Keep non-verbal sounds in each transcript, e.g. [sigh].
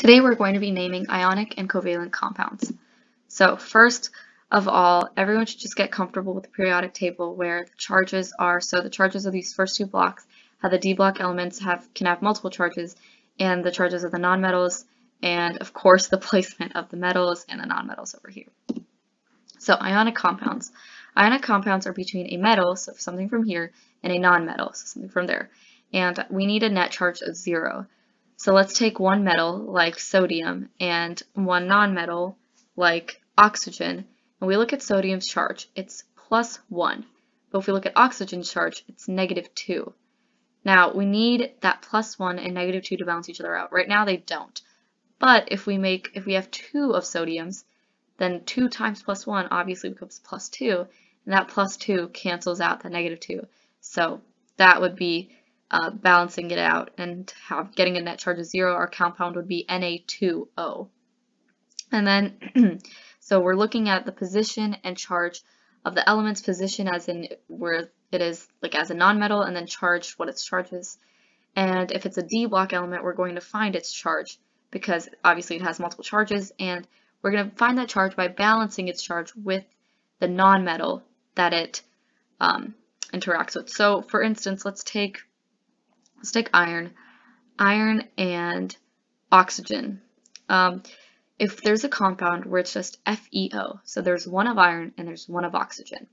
Today we're going to be naming ionic and covalent compounds. So first of all, everyone should just get comfortable with the periodic table where the charges are, so the charges of these first two blocks, how the D block elements have can have multiple charges, and the charges of the nonmetals, and of course the [laughs] placement of the metals and the nonmetals over here. So ionic compounds. Ionic compounds are between a metal, so something from here, and a nonmetal, so something from there. And we need a net charge of zero. So let's take one metal, like sodium, and one nonmetal, like oxygen, and we look at sodium's charge. It's plus 1. But if we look at oxygen's charge, it's negative 2. Now, we need that plus 1 and negative 2 to balance each other out. Right now, they don't. But if we make, if we have two of sodiums, then 2 times plus 1 obviously becomes plus 2, and that plus 2 cancels out the negative 2. So that would be uh, balancing it out and have getting a net charge of zero, our compound would be Na2O. And then, [clears throat] so we're looking at the position and charge of the element's position as in where it is like as a nonmetal and then charge what its charge is. And if it's a D block element, we're going to find its charge because obviously it has multiple charges and we're going to find that charge by balancing its charge with the nonmetal that it um, interacts with. So for instance, let's take Let's take iron. Iron and oxygen. Um, if there's a compound where it's just FeO, so there's one of iron and there's one of oxygen.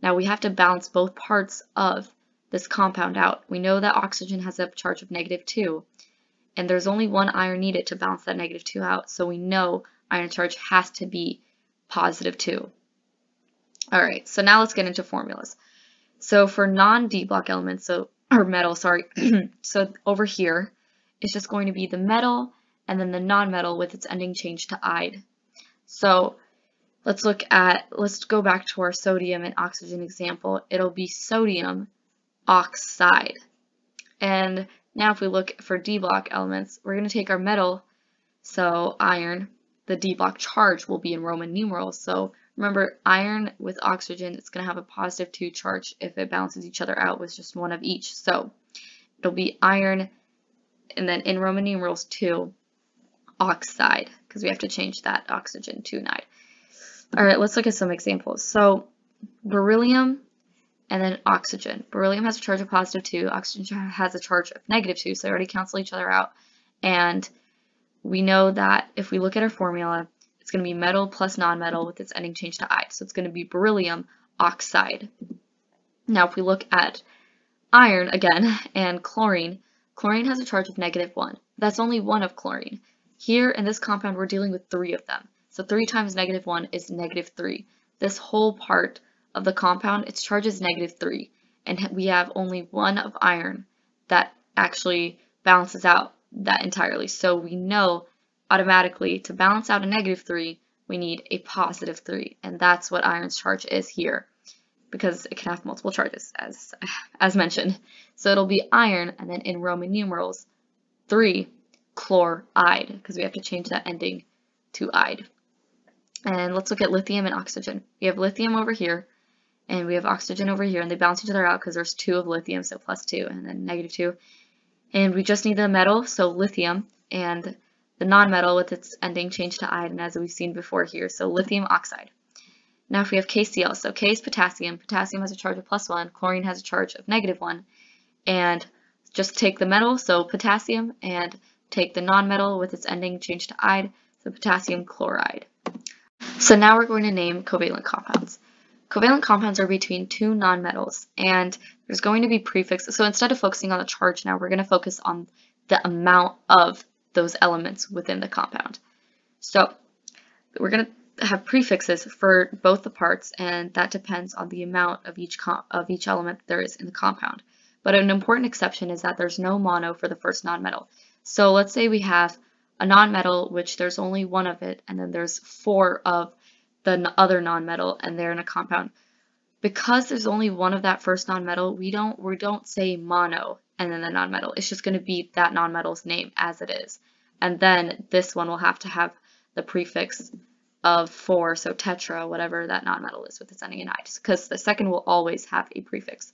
Now we have to balance both parts of this compound out. We know that oxygen has a charge of negative 2, and there's only one iron needed to balance that negative 2 out, so we know iron charge has to be positive 2. Alright, so now let's get into formulas. So for non-D block elements, so or metal, sorry. [clears throat] so over here, it's just going to be the metal and then the non-metal with its ending changed to "-ide". So let's look at, let's go back to our sodium and oxygen example. It'll be sodium oxide. And now if we look for D block elements, we're going to take our metal, so iron, the D block charge will be in Roman numerals. So Remember, iron with oxygen, it's going to have a positive 2 charge if it balances each other out with just one of each. So it'll be iron, and then in Roman numerals 2, oxide, because we have to change that oxygen to an ide. All right, let's look at some examples. So beryllium and then oxygen. Beryllium has a charge of positive 2, oxygen has a charge of negative 2, so they already cancel each other out. And we know that if we look at our formula, it's going to be metal plus nonmetal with its ending changed to ide. So it's going to be beryllium oxide. Now if we look at iron again [laughs] and chlorine, chlorine has a charge of negative 1. That's only one of chlorine. Here in this compound we're dealing with three of them. So 3 times negative 1 is negative 3. This whole part of the compound, its charge is negative 3. And we have only one of iron that actually balances out that entirely. So we know automatically to balance out a negative 3, we need a positive 3, and that's what iron's charge is here, because it can have multiple charges, as, as mentioned. So it'll be iron, and then in Roman numerals, 3 chloride, because we have to change that ending to ide. And let's look at lithium and oxygen. We have lithium over here, and we have oxygen over here, and they balance each other out because there's 2 of lithium, so plus 2, and then negative 2. And we just need the metal, so lithium, and the nonmetal with its ending changed to iodine as we've seen before here, so lithium oxide. Now if we have KCl, so K is potassium, potassium has a charge of plus 1, chlorine has a charge of negative 1, and just take the metal, so potassium, and take the nonmetal with its ending changed to ide, so potassium chloride. So now we're going to name covalent compounds. Covalent compounds are between two nonmetals, and there's going to be prefixes. So instead of focusing on the charge now, we're going to focus on the amount of those elements within the compound. So we're going to have prefixes for both the parts, and that depends on the amount of each of each element there is in the compound. But an important exception is that there's no mono for the first nonmetal. So let's say we have a nonmetal, which there's only one of it, and then there's four of the other nonmetal, and they're in a compound. Because there's only one of that first nonmetal, we don't we don't say mono and then the nonmetal. It's just going to be that nonmetal's name as it is. And then this one will have to have the prefix of 4, so tetra, whatever that nonmetal is with its ending in ide, because the second will always have a prefix.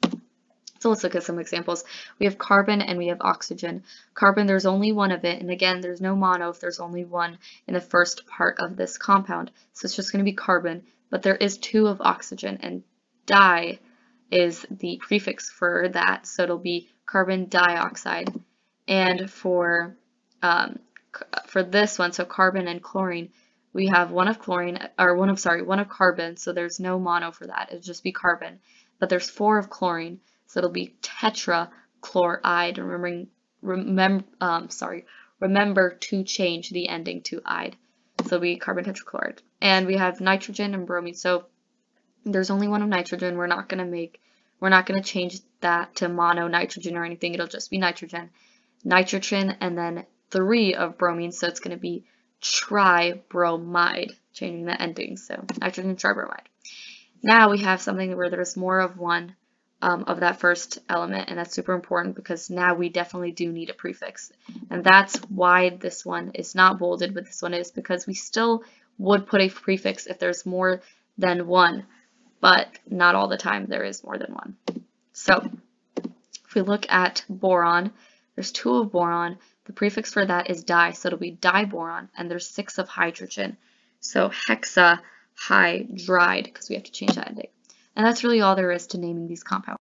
So let's look at some examples. We have carbon and we have oxygen. Carbon, there's only one of it, and again, there's no mono if there's only one in the first part of this compound. So it's just going to be carbon, but there is two of oxygen, and di is the prefix for that, so it'll be carbon dioxide. And for um, for this one, so carbon and chlorine, we have one of chlorine, or one of, sorry, one of carbon, so there's no mono for that, it'll just be carbon. But there's four of chlorine, so it'll be tetrachloride, remembering, remember, um, sorry, remember to change the ending to ide. So it'll be carbon tetrachloride. And we have nitrogen and bromine, so there's only one of nitrogen, we're not going to make, we're not going to change that to mono nitrogen or anything, it'll just be nitrogen. Nitrogen and then three of bromine, so it's going to be tribromide, changing the ending, so nitrogen tribromide. Now we have something where there's more of one um, of that first element, and that's super important because now we definitely do need a prefix. And that's why this one is not bolded, but this one is because we still would put a prefix if there's more than one, but not all the time there is more than one. So if we look at boron, there's two of boron, the prefix for that is di, so it'll be diboron, and there's six of hydrogen. So hexahydride, because we have to change that ending. And that's really all there is to naming these compounds.